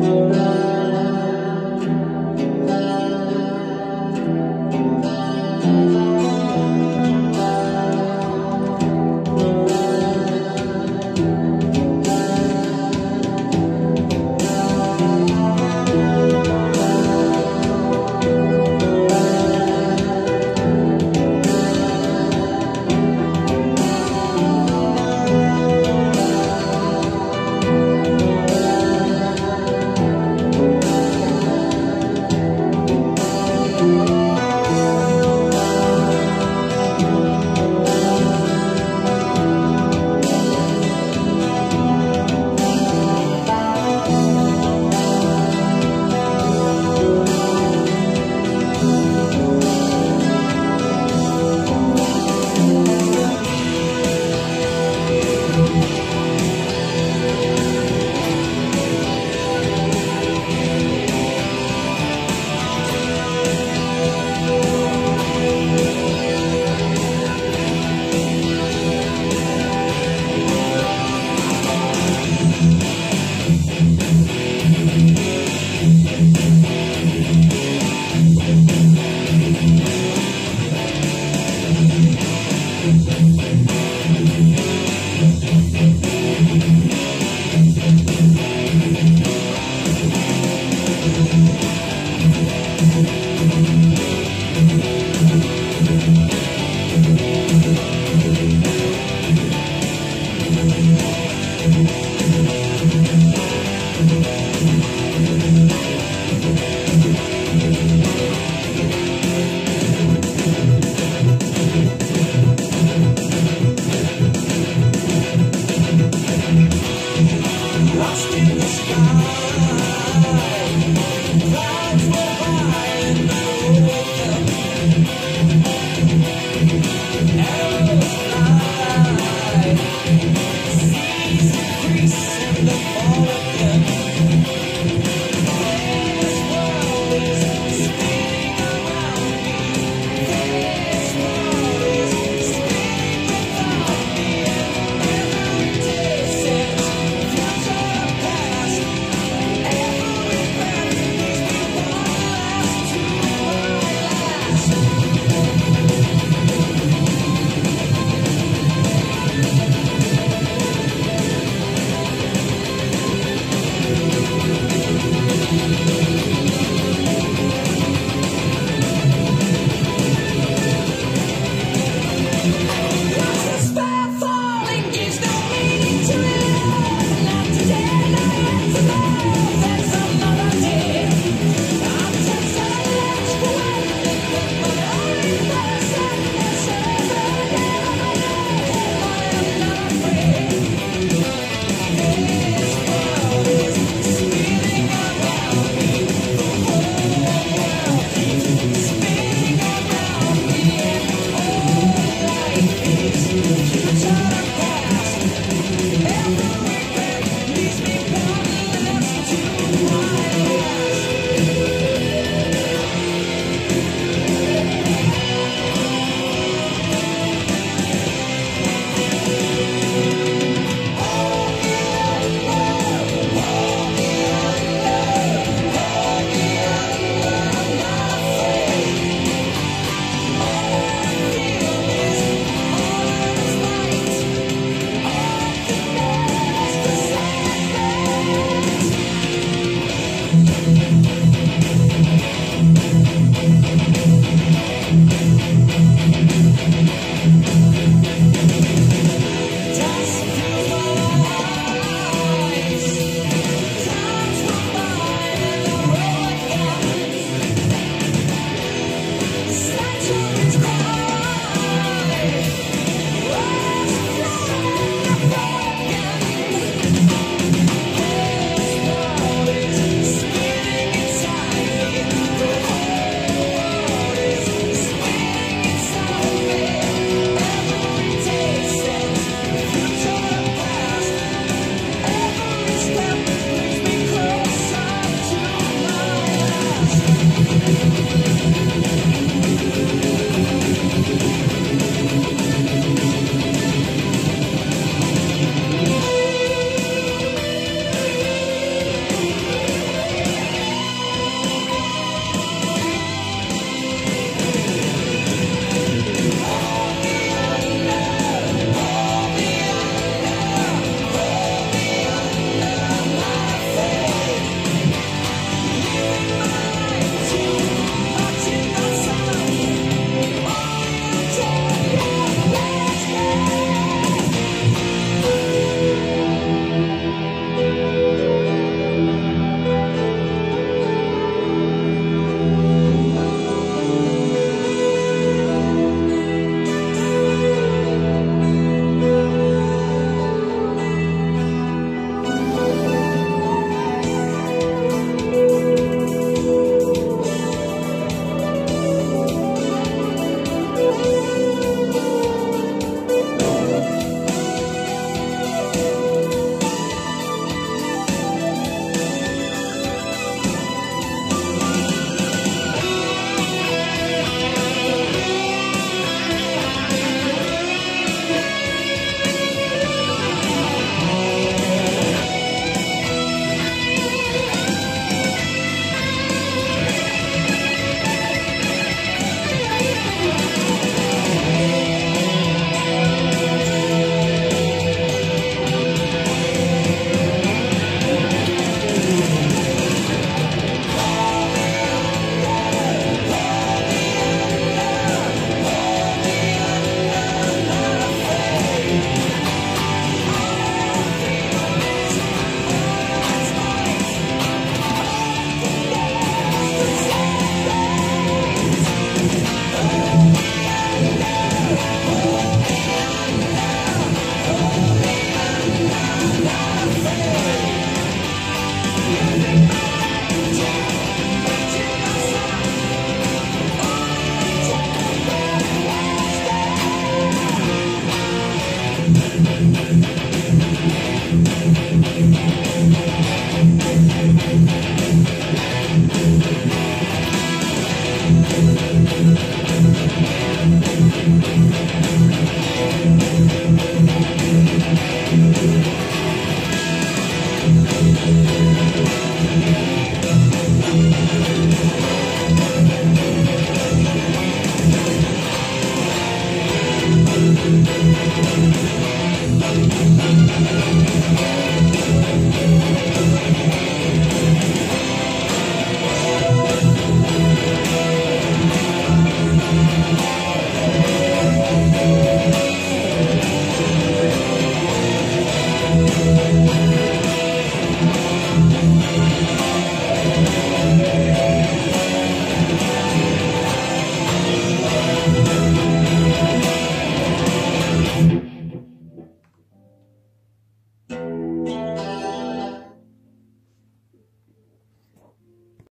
Future